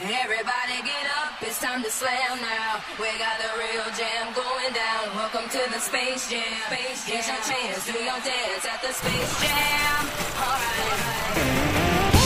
Everybody get up, it's time to slam now. We got the real jam going down. Welcome to the Space Jam. Space Jam. Here's your chance, do your dance at the Space Jam. Alright.